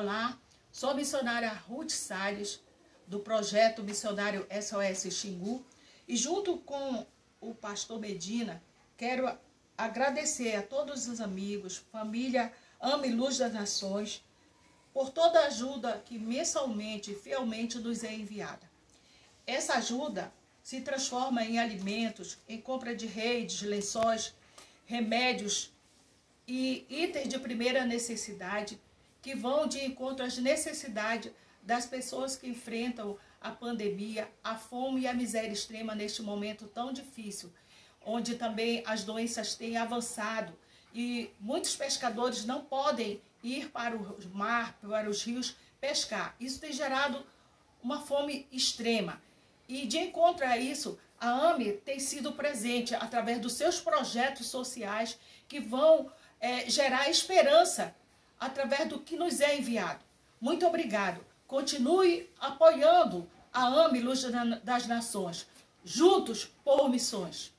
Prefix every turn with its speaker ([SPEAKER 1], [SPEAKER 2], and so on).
[SPEAKER 1] Olá, sou a missionária Ruth Salles, do projeto missionário SOS Xingu, e junto com o pastor Medina, quero agradecer a todos os amigos, família Ame Luz das Nações, por toda a ajuda que mensalmente e fielmente nos é enviada. Essa ajuda se transforma em alimentos, em compra de redes, lençóis, remédios e itens de primeira necessidade que vão de encontro às necessidades das pessoas que enfrentam a pandemia, a fome e a miséria extrema neste momento tão difícil, onde também as doenças têm avançado e muitos pescadores não podem ir para o mar, para os rios pescar. Isso tem gerado uma fome extrema. E de encontro a isso, a AME tem sido presente através dos seus projetos sociais que vão é, gerar esperança através do que nos é enviado. Muito obrigado. Continue apoiando a AME Luz das Nações. Juntos por missões.